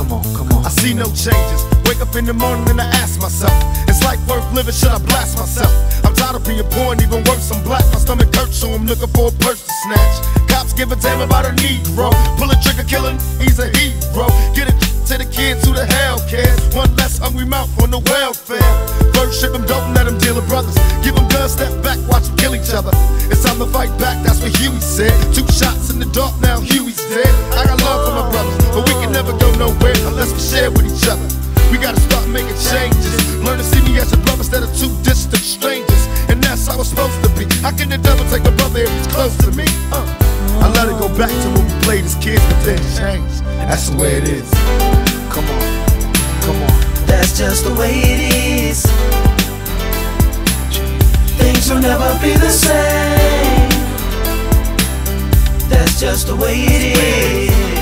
Come on, come on. I see no changes. Wake up in the morning and I ask myself, is life worth living? Should I blast myself? I'm tired of being poor and even worse, I'm black. My stomach hurts, so I'm looking for a purse to snatch. Cops give a damn about a Negro. Pull a trigger, kill killing, he's a hero. Get it to the kids who the hell cares. One less hungry mouth on the welfare. First ship them, don't let them deal with brothers. Give them guns, step back, watch them kill each other. It's time to fight back, that's what Huey said. Two shots in the dark, now Huey's dead. I got love for my brothers, close to me? Uh. I let it go back to when we played as kids, but then changed. That's the way it is. Come on, come on. That's just the way it is. Things will never be the same. That's just the way it is.